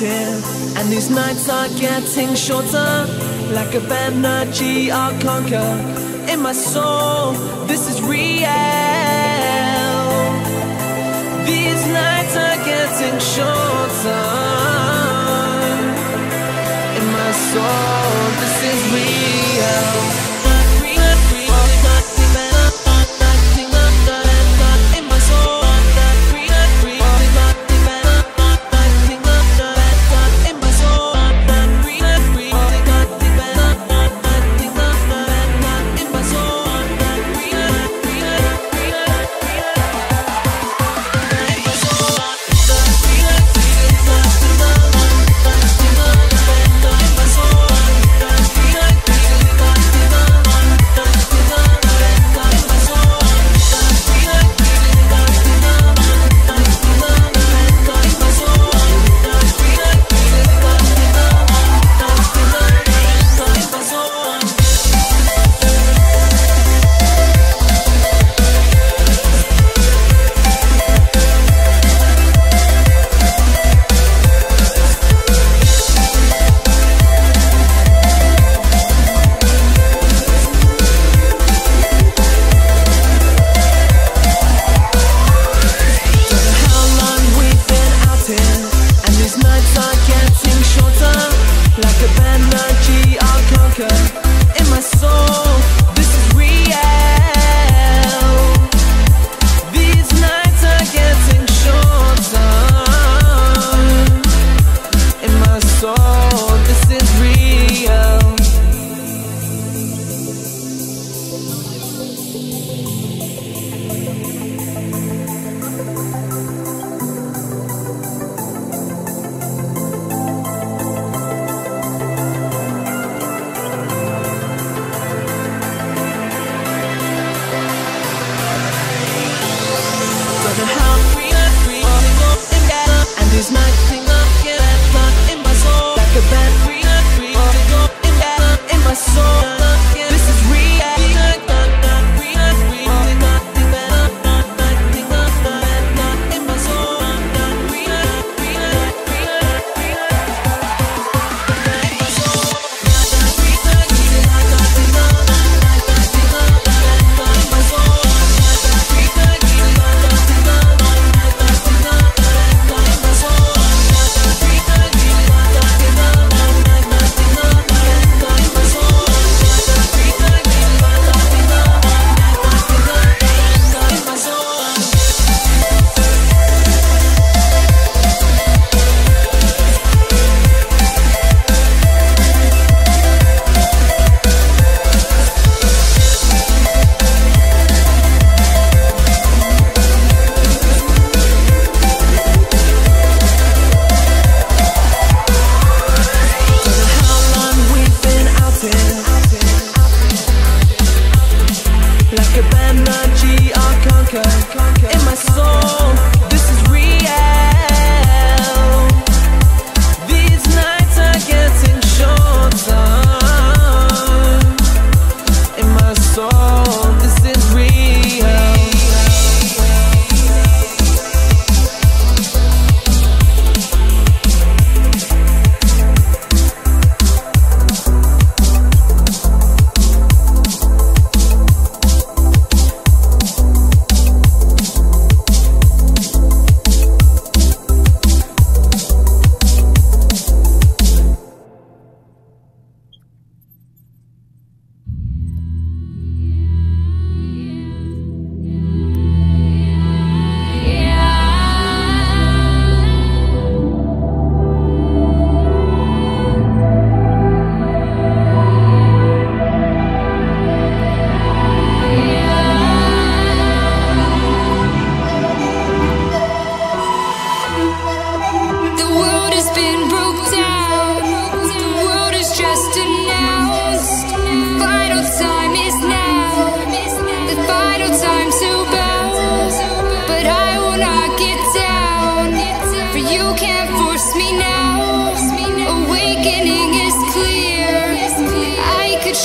here, and these nights are getting shorter. Lack of energy, I'll conquer in my soul. This is real. These nights are getting shorter in my soul. This is real. Like a band, I'll conquer. In my soul.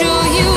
show you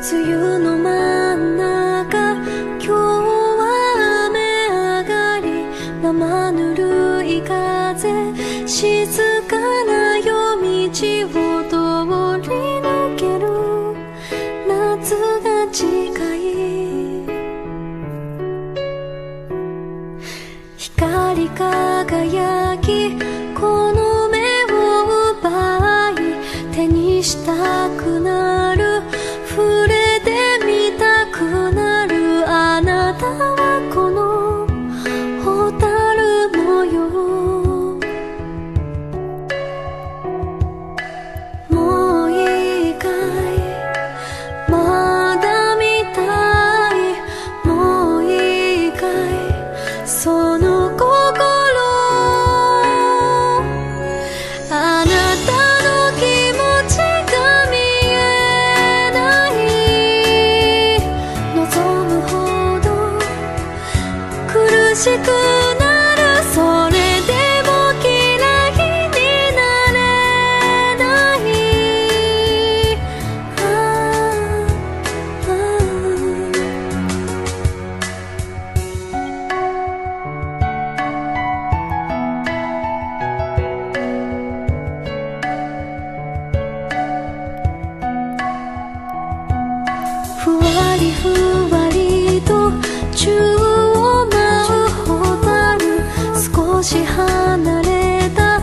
梅雨の真ん中今日は雨上がり生ぬるい風静かな夜道を通り抜ける夏が近い。光輝きこの目を奪い手にしたくない。りふわりと中央舞う蛍少し離れた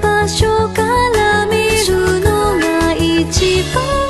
場所から見るのが一番